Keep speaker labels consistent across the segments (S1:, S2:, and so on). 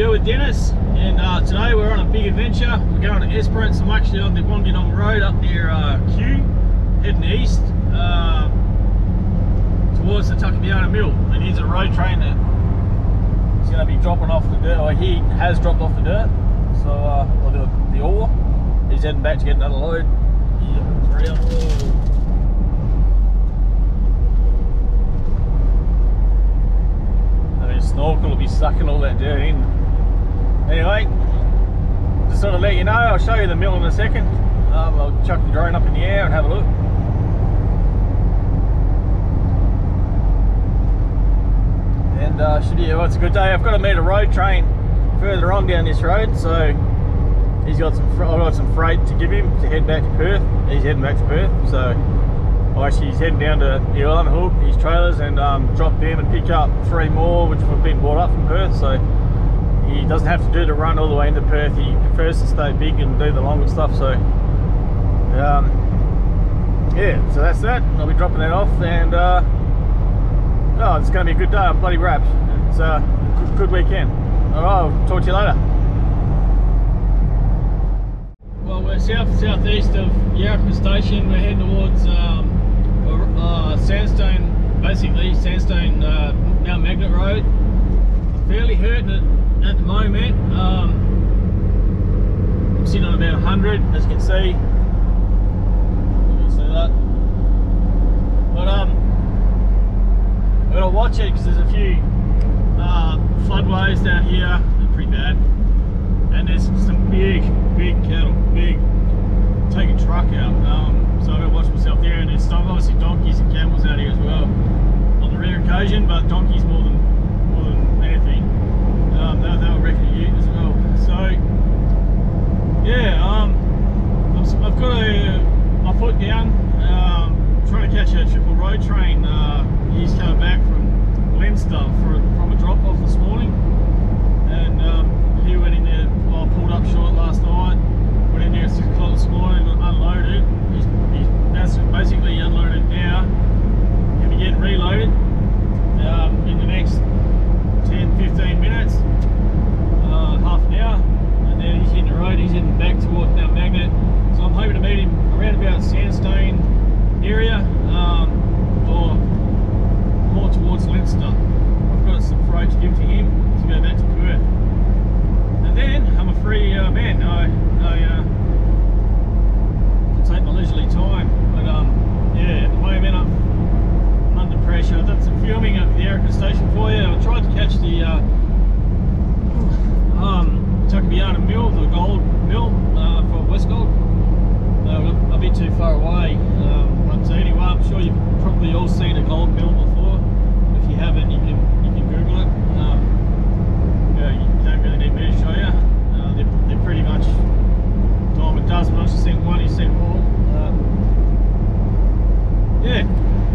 S1: you with Dennis, and uh, today we're on a big adventure. We're going to Esperance. I'm actually on the Wonginong Road up near uh, Cue, heading east uh, towards the Tuckabianna Mill. And here's a road train that is going to be dropping off the dirt, or he has dropped off the dirt, so uh, or the, the ore. He's heading back to get another load. Yeah, three on the wall. I mean, snorkel will be sucking all that dirt in. Anyway, just sort of let you know, I'll show you the mill in a second. Um, I'll chuck the drone up in the air and have a look. And uh, should be, well, it's a good day. I've got to meet a road train further on down this road, so he's got some, I've got some freight to give him to head back to Perth. He's heading back to Perth, so well, actually, he's heading down to the Island Hook, his trailers, and um, drop them and pick up three more, which have been brought up from Perth. So he doesn't have to do the run all the way into Perth. He prefers to stay big and do the longer stuff. So um, yeah, so that's that. I'll be dropping that off, and uh, oh, it's going to be a good day. I'm bloody wrapped. It's a good, good weekend. All right, I'll talk to you later. Well, we're south southeast of Yarra Station. We're heading towards um, uh, Sandstone, basically Sandstone uh, Mount Magnet Road. Fairly hurting it at the moment. Um, I'm sitting on about 100, as you can see. See that. But um, I'm gonna watch it because there's a few uh, floodways down here. They're pretty bad and there's some big, big cattle, big, take a truck out. Um, so I'm gonna watch myself there, and there's obviously donkeys and camels out here as well, on the rare occasion, but donkeys more than. Um, they were wrecking a ute as well. So yeah, um, s- I've got a, my foot down, um, trying to catch a triple road train. Uh, he's coming back from Leinster for, from a drop off this morning and um, he went in there. Well, pulled up short last night. Went in there at six o'clock this morning, unloaded. He's, he's basically unloaded now. Be getting reloaded um, in the next 10, 15 minutes, uh, half an hour, and then he's hitting the road. He's heading back towards Mount Magnet. So I'm hoping to meet him around about Sandstone area, um, or more towards Leinster. I've got some freight to give to him to go back to Perth. And then I'm a free uh, man. I, I uh, can take my leisurely time. But um, yeah, at the moment I'm, under pressure. I've done some filming at the Erica station for you. I tried to catch the uh, um, Tuckabianna Mill, the gold mill uh, for Westgold. Uh, a bit too far away. Um, but anyway, I'm sure you've probably all seen a gold mill before. If you haven't, you can you can Google it. Um, yeah, you don't really need me to show you. Uh, they're, they're pretty much dime a dozen. Once you've seen one, you've seen all. Uh, yeah.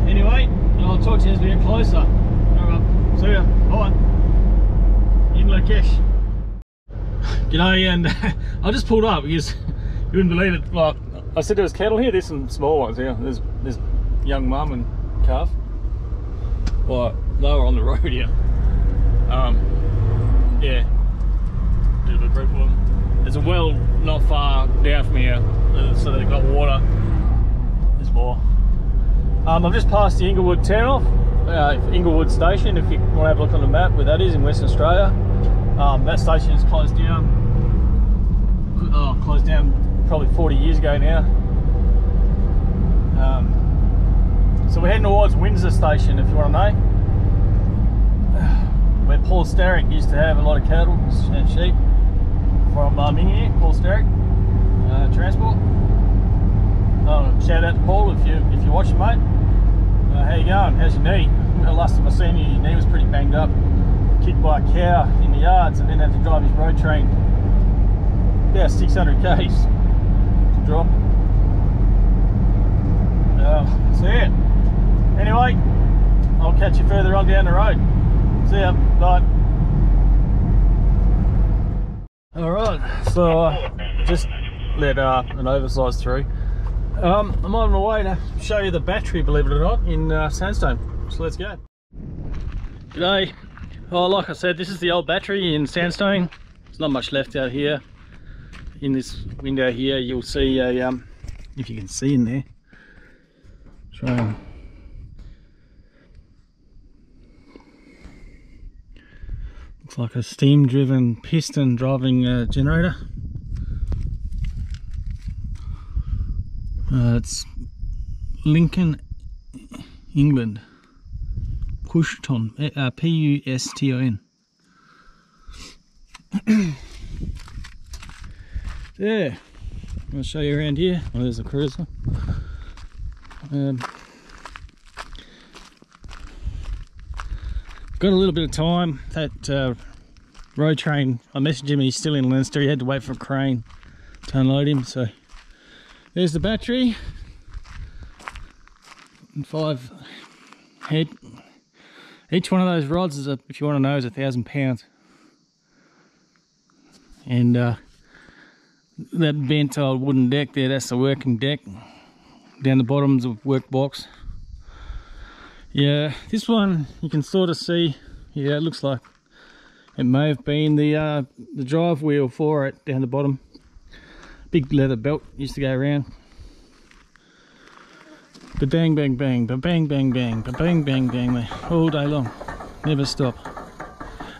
S1: Anyway, I'll talk to you as we get closer. All right. See ya. Bye. In Lakesh. G'day, and I just pulled up because you wouldn't believe it. Like I said, there was cattle here. There's some small ones here. There's there's young mum and calf. Well, they were on the road here. Um, yeah, bit of a group of them. There's a well not far down from here, uh, so they've got water. There's more. Um, I've just passed the Inglewood turnoff, uh, Inglewood station. If you want to have a look on the map where that is in Western Australia, um, that station is closed down. Oh, closed down probably 40 years ago now. Um, so we're heading towards Windsor Station, if you want to know. Where Paul Starrick used to have a lot of cattle and sheep from here, Paul Starrick uh, Transport. Oh, shout out to Paul if you if you're watching, mate. Uh, how you going? How's your knee? Well, last time I seen you, your knee was pretty banged up. Kicked by a cow in the yards, and then had to drive his road train about 600 k's to drop. Uh, that's it. Anyway, I'll catch you further on down the road. See ya. Bye. All right, so uh, just let uh, an oversize through. Um, I'm on my way to show you the battery, believe it or not, in uh, Sandstone. So let's go. G'day. Oh, like I said, this is the old battery in sandstone. There's not much left out here. In this window here, you'll see a, um, if you can see in there. Try and looks like a steam-driven piston driving uh, generator. Uh, it's Lincoln, England. Pushton, uh, P-U-S-T-O-N. yeah, I'll show you around here. Oh, there's a cruiser. Um, got a little bit of time. That uh, road train, I messaged him, he's still in Leinster. He had to wait for a crane to unload him. So there's the battery. And five head each one of those rods is a, if you want to know, is a thousand pounds. And uh, that bent old wooden deck there, that's the working deck. Down the bottom's a work box. Yeah, this one you can sort of see, yeah, it looks like it may have been the uh, the drive wheel for it down the bottom. Big leather belt used to go around. But bang, bang, bang, but bang, bang, bang, but bang, bang, bang, all day long. Never stop.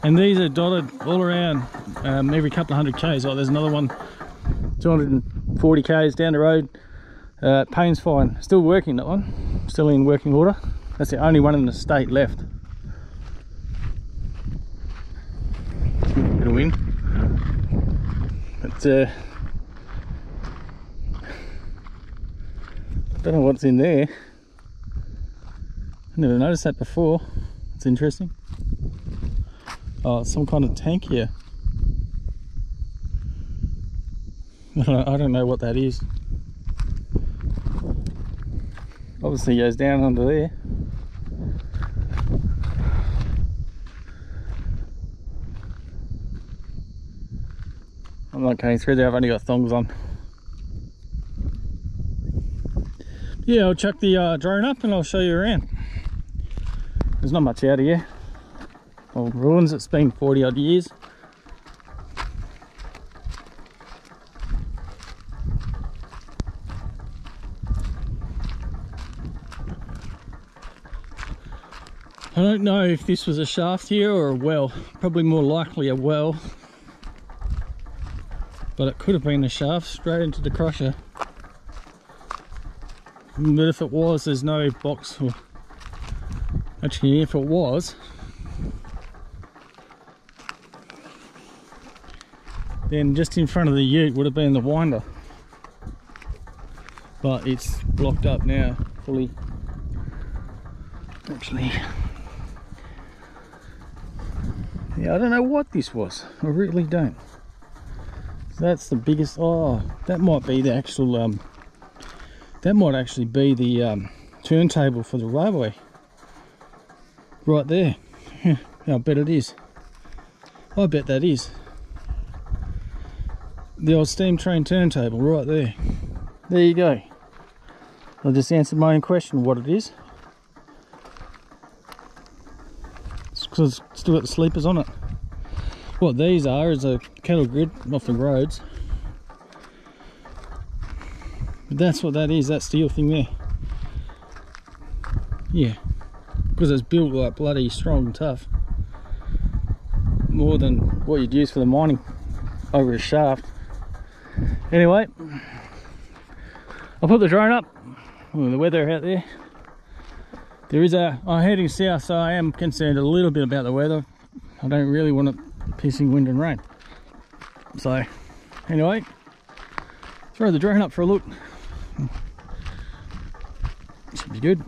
S1: And these are dotted all around um, every couple of hundred k's. Oh, there's another one 240 k's down the road. Uh, Paynes Find. Still working that one. Still in working order. That's the only one in the state left. Bit of wind. But uh, Don't know what's in there. I never noticed that before. It's interesting. Oh, it's some kind of tank here. I don't, know what that is. Obviously goes down under there. I'm not going through there, I've only got thongs on. Yeah, I'll chuck the uh, drone up and I'll show you around. There's not much out of here. Old ruins, it's been 40 odd years. I don't know if this was a shaft here or a well. Probably more likely a well. But it could have been a shaft straight into the crusher. But if it was, there's no box. Or actually, if it was, then just in front of the ute would have been the winder. But it's blocked up now, fully. Actually, yeah, I don't know what this was. I really don't. That's the biggest. Oh, that might be the actual um, that might actually be the um, turntable for the railway. Right there. I bet it is. I bet that is. The old steam train turntable right there. There you go. I just answered my own question what it is. Because it's still got the sleepers on it. What these are is a cattle grid off the roads but that's what that is, that steel thing there. Yeah, because it's built like bloody strong and tough. More than what you'd use for the mining over a shaft. Anyway, I'll put the drone up. The weather out there. There is a, I'm heading south, so I am concerned a little bit about the weather. I don't really want it pissing wind and rain. So, anyway, throw the drone up for a look. Should be good.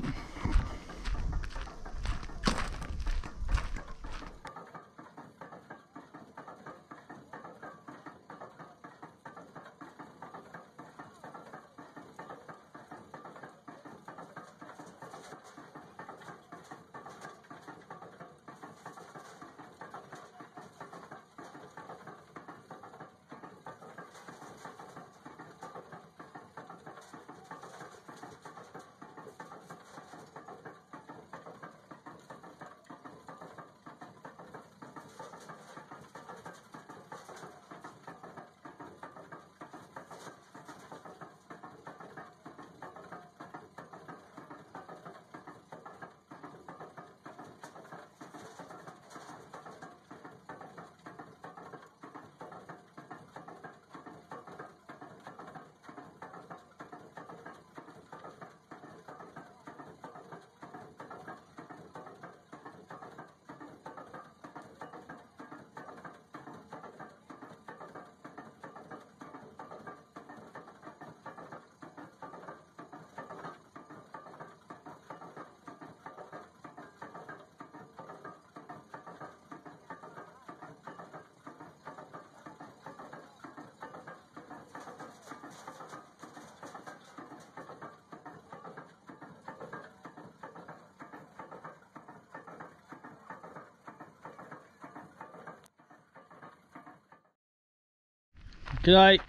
S1: G'day.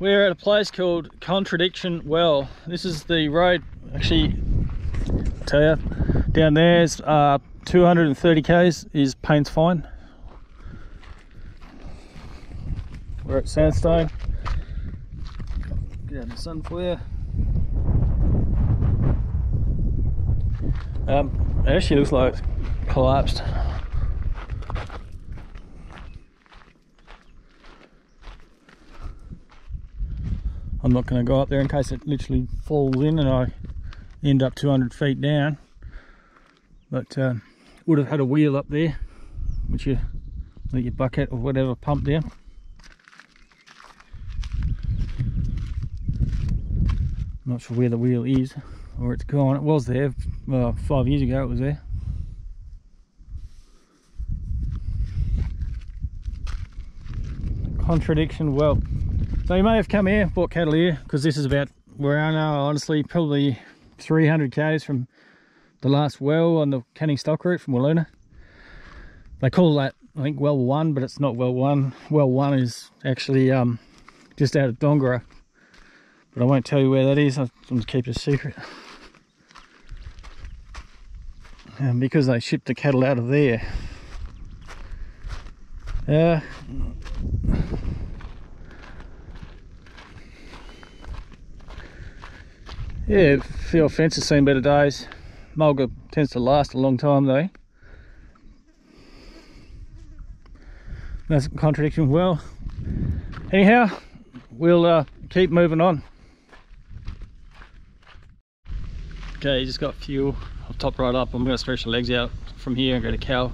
S1: We're at a place called Contradiction Well. This is the road, actually, I'll tell you, down there's uh, 230 k's is Paynes Find. We're at Sandstone. Get out the sun for you. Um, it actually looks like it's collapsed. I'm not going to go up there in case it literally falls in and I end up 200 feet down. But uh, would have had a wheel up there, which you let your bucket or whatever pump down. not sure where the wheel is or it's gone. It was there five years ago. It was there. Contradiction. Well, so you may have come here, bought cattle here, because this is about where I know, honestly, probably 300 k's from the last well on the Canning Stock route from Wiluna. They call that, I think, well one, but it's not well one. Well one is actually um, just out of Dongara. But I won't tell you where that is, I'm going to keep it a secret. And because they shipped the cattle out of there, uh, yeah, field fence has seen better days. Mulga tends to last a long time though. That's a contradiction. Well, anyhow, we'll uh, keep moving on. Okay, just got fuel. I'll top right up. I'm going to stretch the legs out from here and go to cow.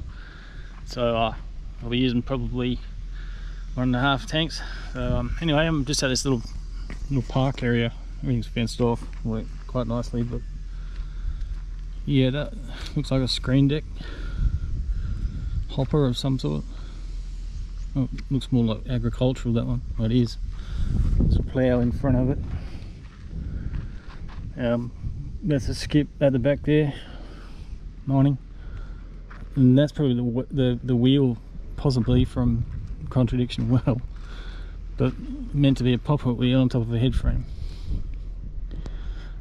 S1: So uh, I'll be using probably one and a half tanks. So, um, anyway, I'm just at this little little park area everything's fenced off worked quite nicely but yeah that looks like a screen deck hopper of some sort. Oh, looks more like agricultural that one. Oh, it is. There's a plough in front of it. Um, that's a skip at the back there mining. And that's probably the, the, the wheel possibly from contradiction well but meant to be a pop-up wheel on top of a head frame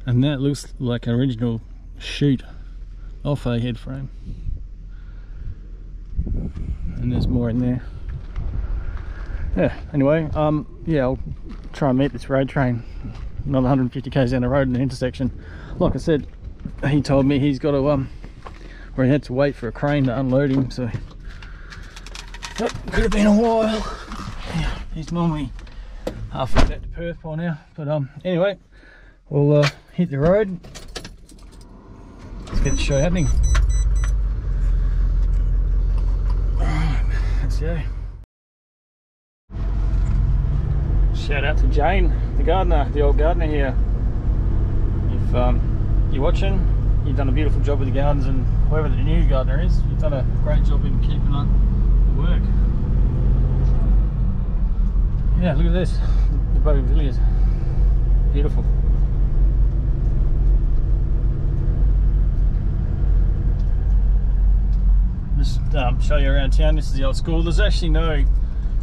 S1: and that looks like an original chute off a head frame and there's more in there. Yeah anyway um yeah i'll try and meet this road train another 150 k's down the road in the intersection. Like i said he told me he's got to um where he had to wait for a crane to unload him so. That could have been a while. Yeah, he's normally halfway back to perth by now but um anyway we'll uh, hit the road. Let's get the show happening. Let's go. Shout out to Jane, the gardener, the old gardener here. If um, you're watching, you've done a beautiful job with the gardens and whoever the new gardener is, you've done a great job in keeping up the work. Yeah, look at this, the bougainvilleas. Beautiful. Just um, show you around town. This is the old school. There's actually no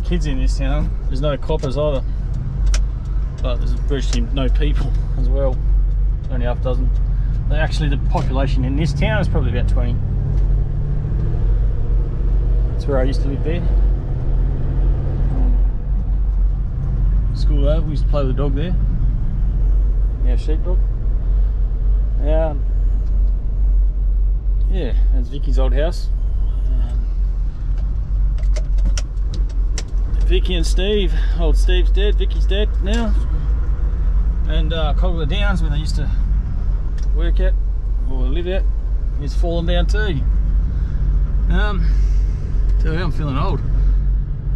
S1: kids in this town. There's no coppers either. But there's virtually no people as well. Only half dozen. Actually the population in this town is probably about 20. That's where I used to live there. School over, we used to play with the dog there. Yeah, sheepdog. Yeah. Yeah, that's Vicky's old house. Vicky and Steve. Old Steve's dead, Vicky's dead now. And uh, Cogler Downs, where they used to work at or live at, is fallen down too. Um, tell you, I'm feeling old.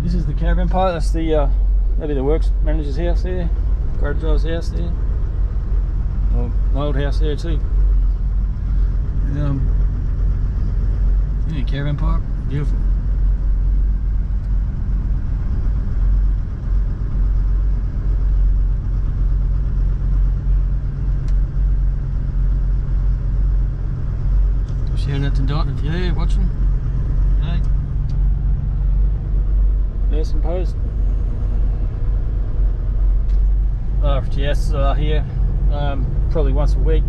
S1: This is the caravan park. That's the uh, maybe the works manager's house there, garage driver's house there. Oh, my old house there too. Um, yeah, caravan park, beautiful. Shout out to Dot if you're there watching. Hey. There's some post. RFDS uh, here, um, probably once a week.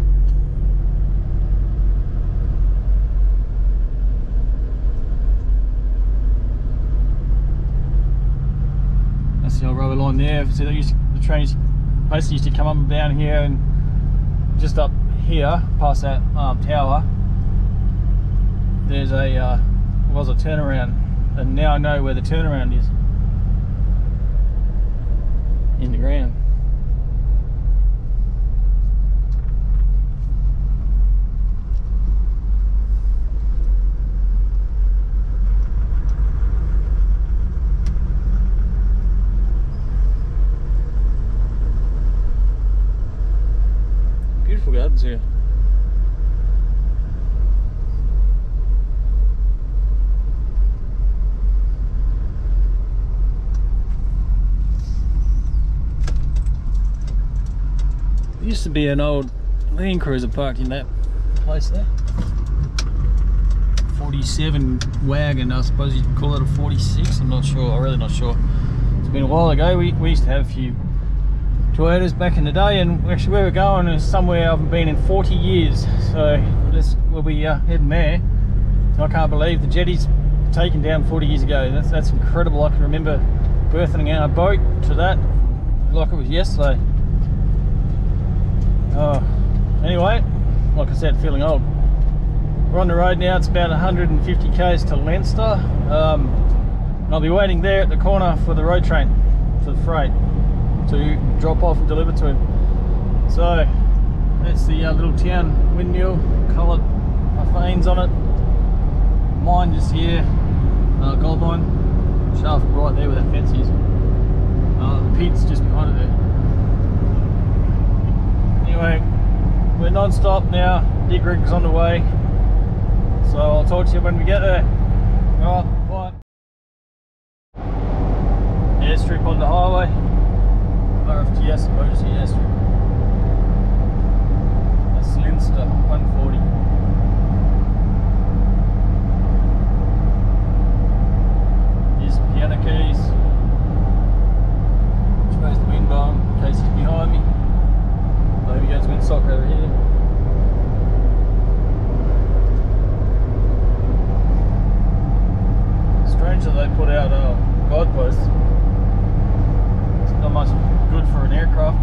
S1: That's the old railway line there. So used the trains basically used to come up and down here and just up here past that um, tower. There's a uh, was a turnaround, and now I know where the turnaround is in the ground. Beautiful gardens here. Used to be an old Land Cruiser parked in that place there. 47 wagon, I suppose you'd call it a 46, I'm not sure, I'm really not sure. It's been a while ago, we, we used to have a few Toyotas back in the day and actually where we're going is somewhere I haven't been in 40 years so we'll be uh, heading there I can't believe the jetty's taken down 40 years ago that's that's incredible I can remember berthing our boat to that like it was yesterday oh anyway like I said feeling old we're on the road now it's about 150 k's to Leinster um, I'll be waiting there at the corner for the road train for the freight to drop off and deliver to him. So that's the uh, little town windmill, coloured fanes on it. Mine just here, uh, gold mine, shaft right there where that fence is. Uh, the pit's just behind it there. Anyway, we're non-stop now. Dig rig's on the way. So I'll talk to you when we get there. Alright, bye. Airstrip on the highway. RFDS emergency airstrip. That's Leinster 140. Here's piano keys. Shows the wind bomb. Casey's behind me. Maybe over here. Strange that they put out uh, guideposts It's not much good for an aircraft.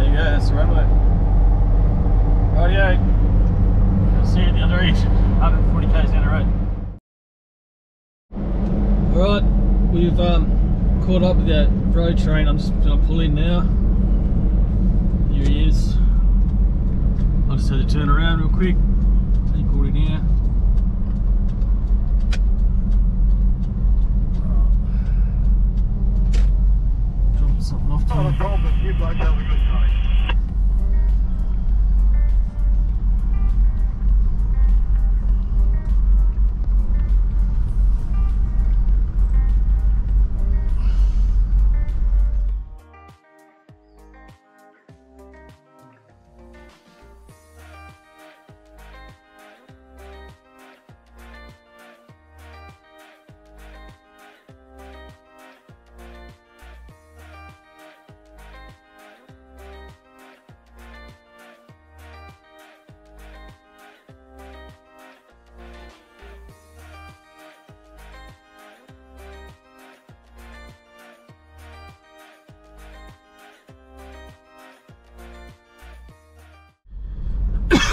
S1: There you go, that's the runway. Rightio. You'll see it at the other end, 140 k's down the road. Alright, we've um, caught up with that road train. I'm just to pull in now. Here he is. I just had to turn around real quick. He caught in here. Dropping something off to him.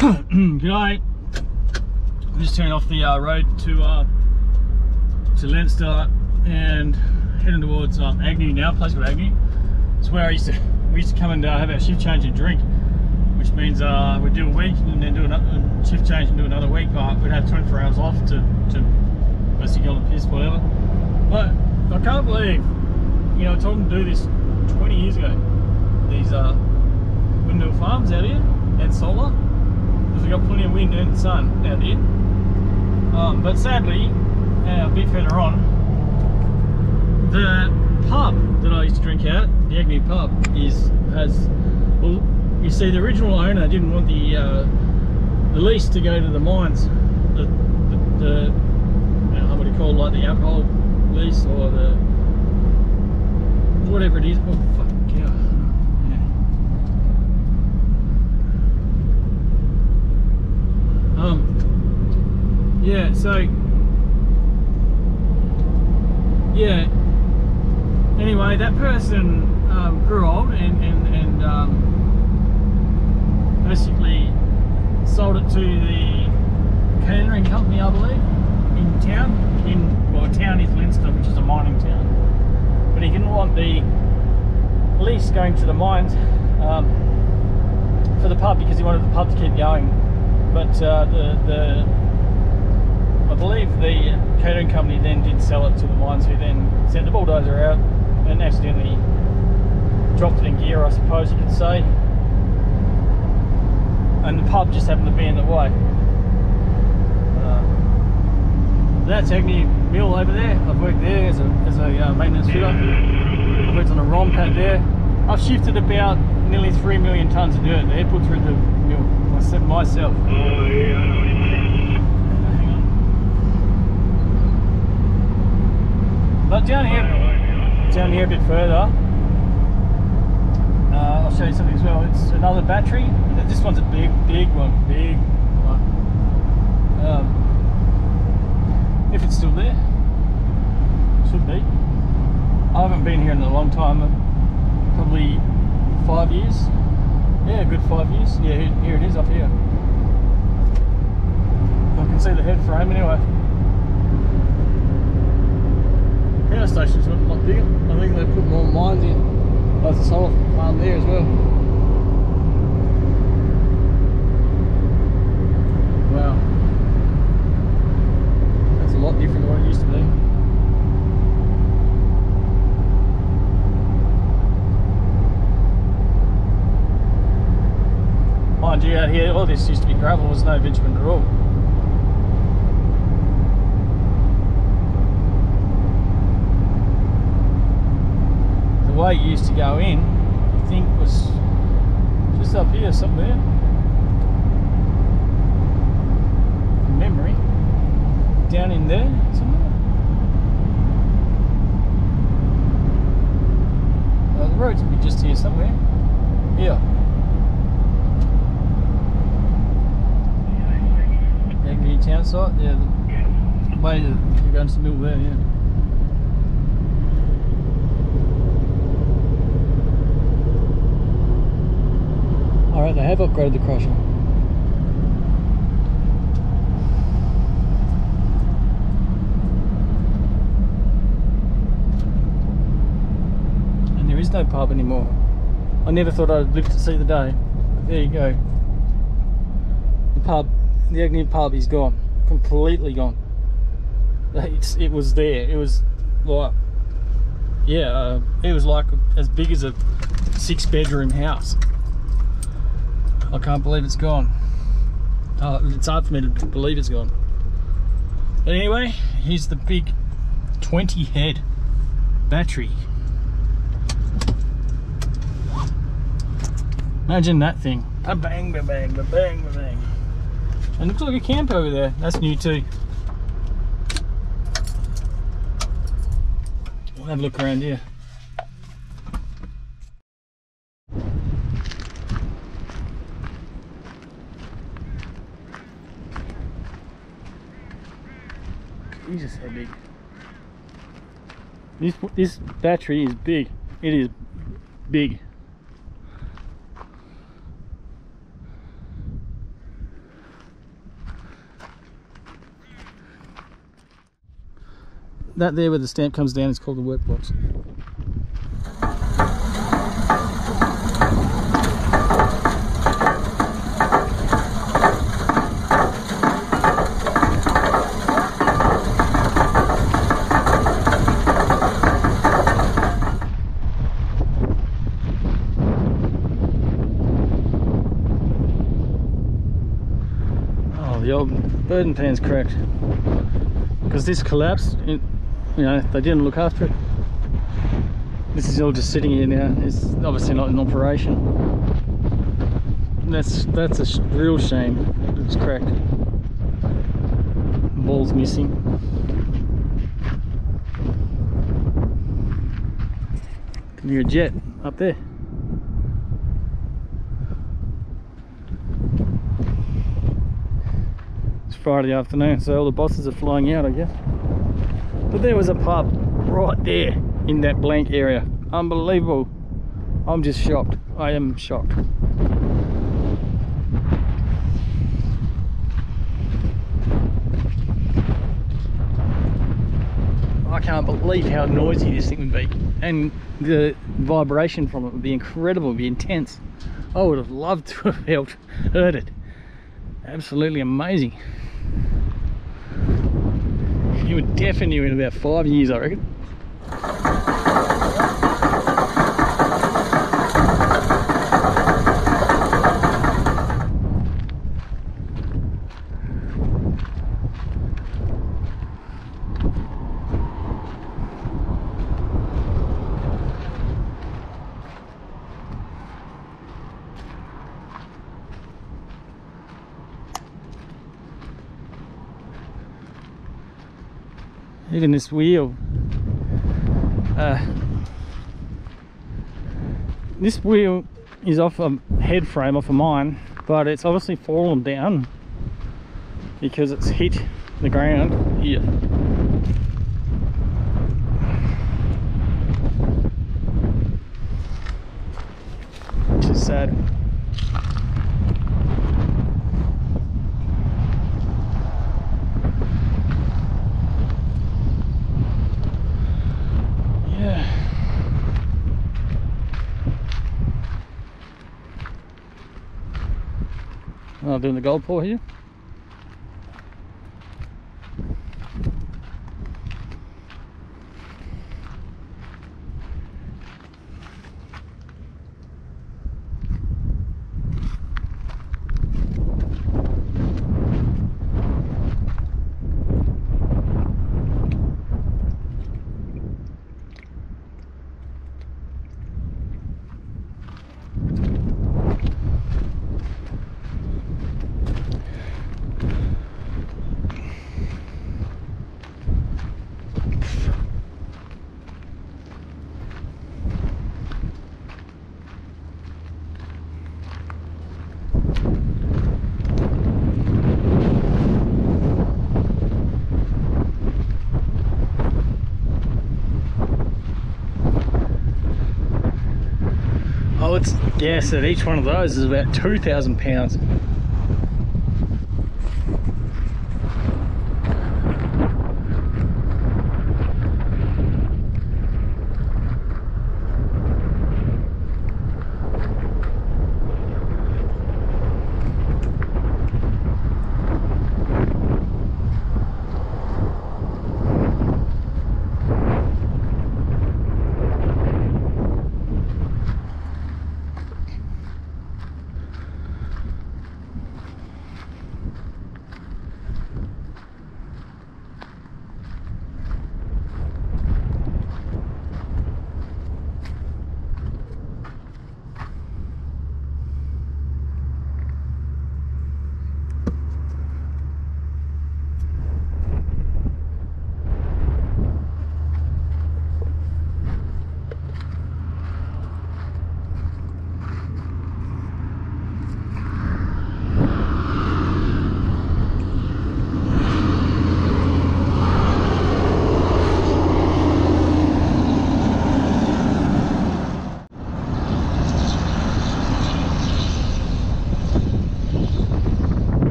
S2: Good
S1: night. I'm just turning off the uh, road to uh, to Leinster and heading towards um, Agnew now, place called Agnew. It's where I used to we used to come and uh, have our shift change and drink, which means uh, we'd do a week and then do another shift change and do another week. Uh, we'd have 24 hours off to, to basically go on the piss, whatever. But I can't believe, you know, I told them to do this 20 years ago. These uh, windmill farms out here and solar, because we got plenty of wind and sun out here. Um, but sadly, uh, a bit further on, the pub that I used to drink at, the Agnew pub, is has well, you see, the original owner didn't want the uh, the lease to go to the mines. The, the, the you know, what do you call it, like the alcohol lease or the whatever it is. Oh fuck yeah. yeah. Um. Yeah. So. Yeah. Anyway, that person um, grew old and and and um, basically sold it to the catering company, I believe, in town. In well, town is Leinster, which is a mining town. But he didn't want the lease going to the mines um, for the pub because he wanted the pub to keep going. But uh, the the believe the catering company then did sell it to the mines, who then sent the bulldozer out and accidentally dropped it in gear, I suppose you could say. And the pub just happened to be in the way. Uh, that's Agnew Mill over there. I've worked there as a, as a uh, maintenance fitter. I've worked on a ROM pad there. I've shifted about nearly 3 million tonnes of dirt there, put through the mill myself. myself.
S2: Oh, yeah, I know what you mean.
S1: Hang on. But down here, down here a bit further, uh, I'll show you something as well. It's another battery. This one's a big, big one, big one. Um, if it's still there, should be. I haven't been here in a long time, probably five years. Yeah, good five years. Yeah, here, here it is up here. I can see the head frame anyway. Power station's a lot bigger. I think they put more mines in. There's a solar farm there as well. Wow. That's a lot different to what it used to be. Mind you, out here, all this used to be gravel, was no bitumen at all. It used to go in, I think was just up here somewhere. Memory. Down in there somewhere. Uh, the roads would be just here somewhere. Here. Agnew town site, yeah. The way you're going to the middle there, yeah. Alright, they have upgraded the crusher. And there is no pub anymore. I never thought I'd live to see the day. But there you go. The pub, the Agnew pub is gone. Completely gone. It's, it was there. It was like, yeah, uh, it was like as big as a six bedroom house. I can't believe it's gone. Uh, it's hard for me to believe it's gone. But anyway, here's the big 20 head battery. Imagine that thing. Ba bang, ba bang, ba bang, ba bang. And looks like a camp over there. That's new too. We'll have a look around here. Jesus, how big. This this battery is big. It is big. That there where the stamp comes down is called the workbox. the old burden pan's cracked. Because this collapsed you know they didn't look after it. This is all just sitting here now. It's obviously not in operation. That's that's a real shame. It's cracked. Ball's missing. Can hear a jet up there It's Friday afternoon, so all the bosses are flying out, I guess. But there was a pub right there in that blank area. Unbelievable. I'm just shocked. I am shocked. I can't believe how noisy this thing would be. And the vibration from it would be incredible, would be intense. I would have loved to have felt, heard it absolutely amazing. Would you in about five years, I reckon. This wheel. Uh, this wheel is off a head frame off of mine, but it's obviously fallen down because it's hit the ground here. Which is sad. Yeah. Oh, doing the gold pour here. Oh, yes. That each one of those is about two thousand pounds.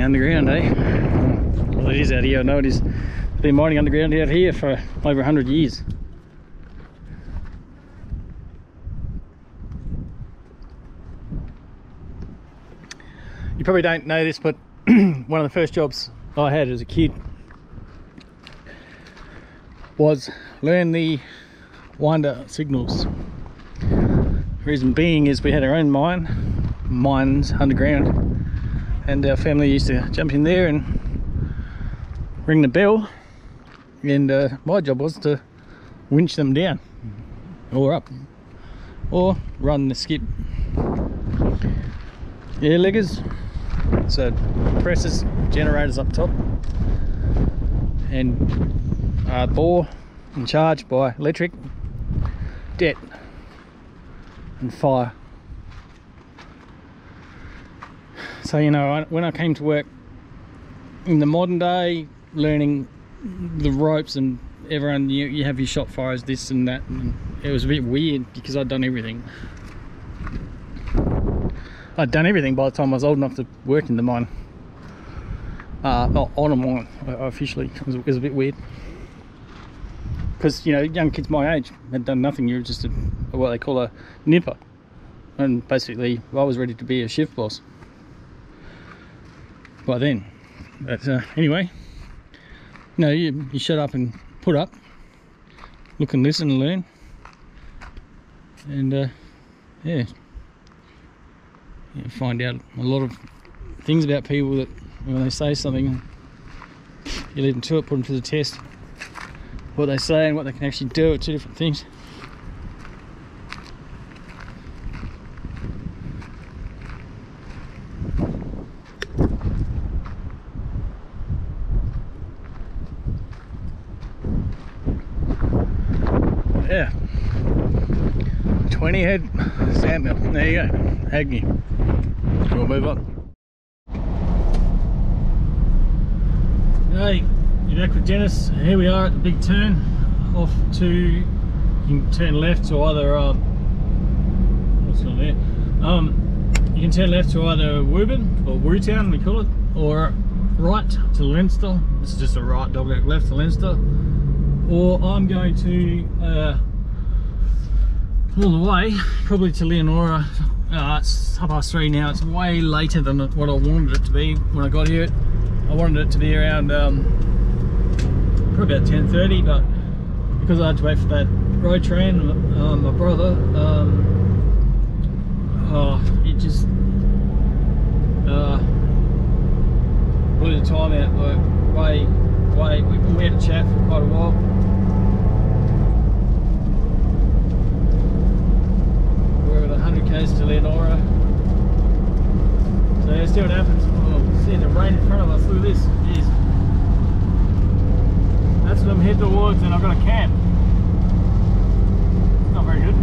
S1: Underground, eh? Well, it is out here. I know it is. It's been mining underground out here for over 100 years. You probably don't know this, but one of the first jobs I had as a kid was learn the winder signals. Reason being is we had our own mine, mines underground, and our family used to jump in there and ring the bell. And uh, my job was to winch them down or up or run the skip. Yeah, leggers. So presses, generators up top, and uh, bore and charge by electric, debt and fire. So you know, when I came to work in the modern day, learning the ropes and everyone you, you have your shot fires this and that and it was a bit weird because I'd done everything. I'd done everything by the time I was old enough to work in the mine. Uh, on a mine officially. It was, it was a bit weird. Because you know young kids my age had done nothing. You're just a, what they call a nipper. And basically I was ready to be a shift boss by then. But uh, anyway no you, you shut up and put up look and listen and learn. And uh, yeah. You find out a lot of things about people that when they say something you leave them to it put them to the test what they say and what they can actually do are two different things yeah 20 head stamp mill there you we'll move on. Hey you're back with Dennis here we are at the big turn. Off to you can turn left to either um, what's on there? Um you can turn left to either Woburn or Wootown we call it or right to Leinster. This is just a right dog left to Leinster. Or I'm going to uh, all the way probably to Leonora uh, it's half past three now. It's way later than what I wanted it to be when I got here. I wanted it to be around um, probably about 10.30 but because I had to wait for that road train um, my brother um, oh, it just uh, blew the time out like way way we, we had a chat for quite a while we're at 100 k's to Leonora so let's see what happens. Oh, see the rain in front of us. Look at this. Jeez. that's what I'm heading towards and I've got a camp not very good.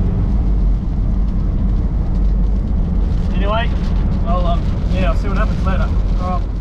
S1: Anyway I'll um, yeah I'll see what happens later